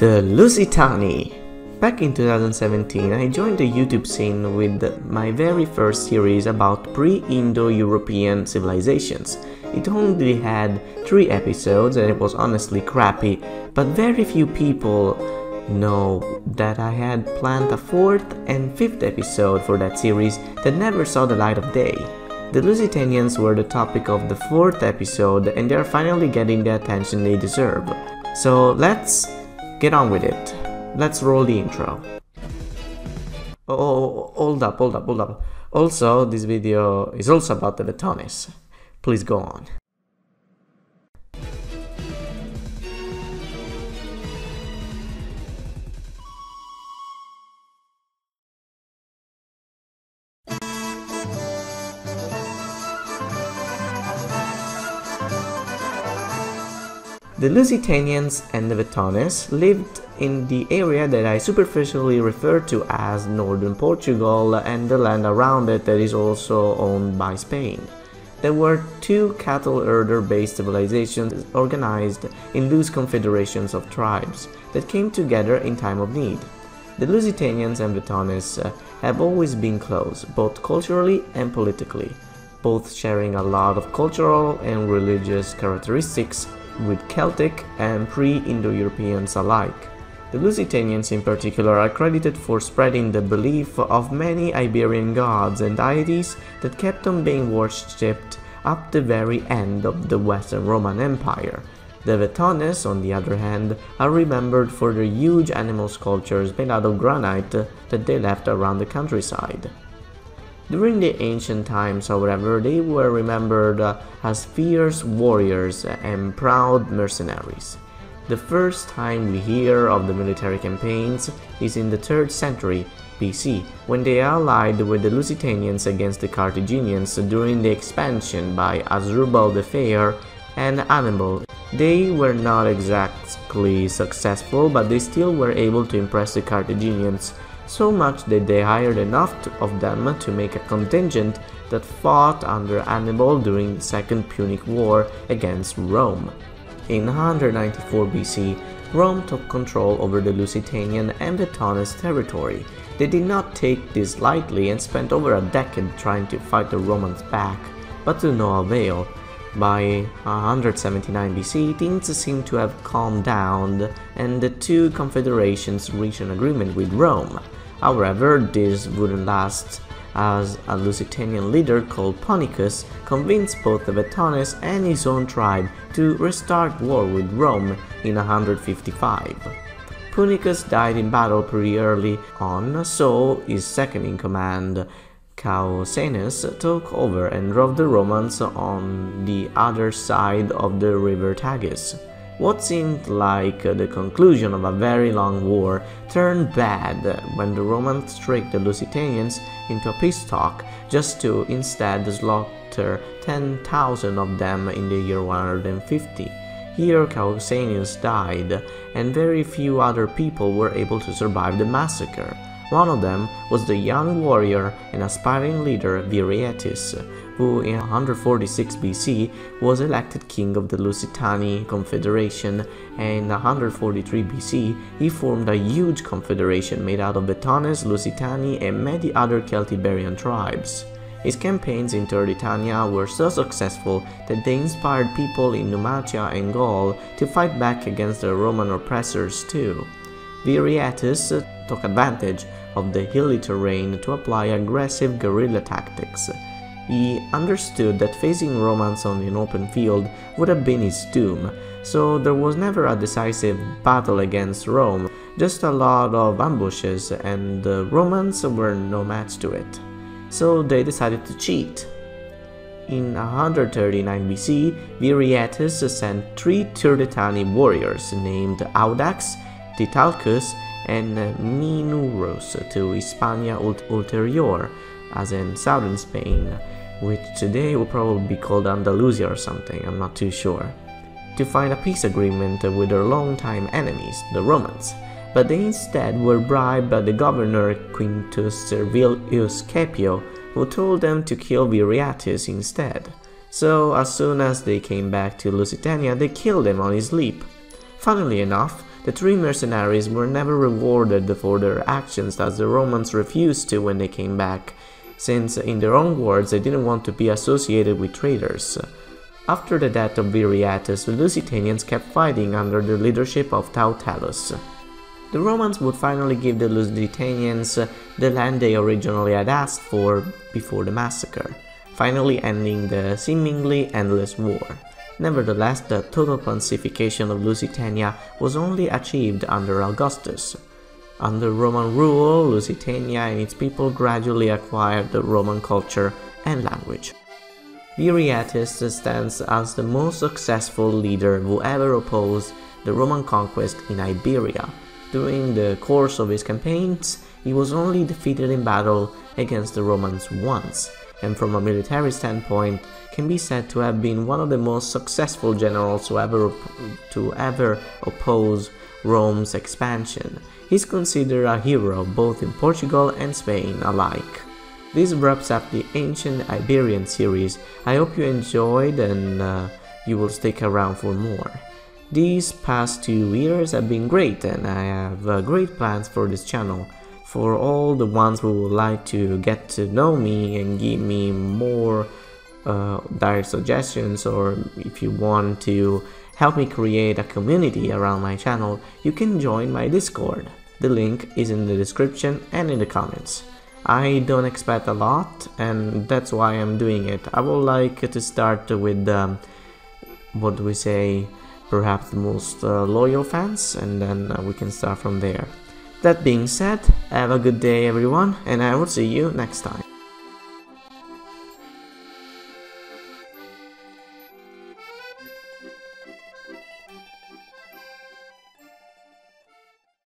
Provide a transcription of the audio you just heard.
The Lusitani. Back in 2017, I joined the YouTube scene with my very first series about pre-Indo-European civilizations. It only had 3 episodes and it was honestly crappy, but very few people know that I had planned a 4th and 5th episode for that series that never saw the light of day. The Lusitanians were the topic of the 4th episode and they're finally getting the attention they deserve. So let's get on with it. Let's roll the intro. Oh, oh, oh, hold up, hold up, hold up. Also, this video is also about the Vettones. Please go on. The Lusitanians and the Vettones lived in the area that I superficially refer to as northern Portugal and the land around it that is also owned by Spain. There were two cattle herder-based civilizations organized in loose confederations of tribes that came together in time of need. The Lusitanians and Vettones uh, have always been close, both culturally and politically, both sharing a lot of cultural and religious characteristics with Celtic and pre-Indo-Europeans alike. The Lusitanians in particular are credited for spreading the belief of many Iberian gods and deities that kept on being worshipped up the very end of the Western Roman Empire. The Vettones, on the other hand, are remembered for their huge animal sculptures made out of granite that they left around the countryside. During the ancient times, however, they were remembered as fierce warriors and proud mercenaries. The first time we hear of the military campaigns is in the 3rd century BC, when they allied with the Lusitanians against the Carthaginians during the expansion by Asdrubal the Fair and Hannibal. They were not exactly successful, but they still were able to impress the Carthaginians so much that they hired enough of them to make a contingent that fought under Hannibal during the Second Punic War against Rome. In 194 BC, Rome took control over the Lusitanian and Vettones territory. They did not take this lightly and spent over a decade trying to fight the Romans back, but to no avail. By 179 BC, things seem to have calmed down and the two confederations reached an agreement with Rome. However, this wouldn't last as a Lusitanian leader called Punicus convinced both the Vettones and his own tribe to restart war with Rome in 155. Punicus died in battle pretty early on, so his second in command, Causenius, took over and drove the Romans on the other side of the river Tagus. What seemed like uh, the conclusion of a very long war turned bad when the Romans tricked the Lusitanians into a peace talk just to instead slaughter 10,000 of them in the year 150. Here Causenius died, and very few other people were able to survive the massacre. One of them was the young warrior and aspiring leader Viriathus, who in 146 BC was elected king of the Lusitani Confederation, and in 143 BC he formed a huge confederation made out of Vettones, Lusitani, and many other Celtiberian tribes. His campaigns in Turdetania were so successful that they inspired people in Numantia and Gaul to fight back against the Roman oppressors too. Viriathus took advantage of the hilly terrain to apply aggressive guerrilla tactics. He understood that facing Romans on an open field would have been his doom, so there was never a decisive battle against Rome, just a lot of ambushes, and the Romans were no match to it. So they decided to cheat. In 139 BC, Viriathus sent three Turdetani warriors named Audax, Titalcus, and Minuros to Hispania Ulterior, as in southern Spain, which today will probably be called Andalusia or something, I'm not too sure, to find a peace agreement with their longtime enemies, the Romans. But they instead were bribed by the governor Quintus Servilius Caepio, who told them to kill Viriathus instead. So as soon as they came back to Lusitania, they killed him on his leap. Funnily enough, the three mercenaries were never rewarded for their actions as the Romans refused to when they came back, since in their own words they didn't want to be associated with traitors. After the death of Viriathus, the Lusitanians kept fighting under the leadership of Tautelus. The Romans would finally give the Lusitanians the land they originally had asked for before the massacre, finally ending the seemingly endless war. Nevertheless, the total pacification of Lusitania was only achieved under Augustus. Under Roman rule, Lusitania and its people gradually acquired the Roman culture and language. Viriathus stands as the most successful leader who ever opposed the Roman conquest in Iberia. During the course of his campaigns, he was only defeated in battle against the Romans once, and from a military standpoint, can be said to have been one of the most successful generals to ever, to ever oppose Rome's expansion. He's considered a hero both in Portugal and Spain alike. This wraps up the Ancient Iberian series. I hope you enjoyed and uh, you will stick around for more. These past two years have been great and I have uh, great plans for this channel. For all the ones who would like to get to know me and give me more uh, direct suggestions or if you want to help me create a community around my channel, you can join my Discord. The link is in the description and in the comments. I don't expect a lot and that's why I'm doing it. I would like to start with um, what do we say perhaps the most uh, loyal fans and then uh, we can start from there. That being said, have a good day everyone and I will see you next time.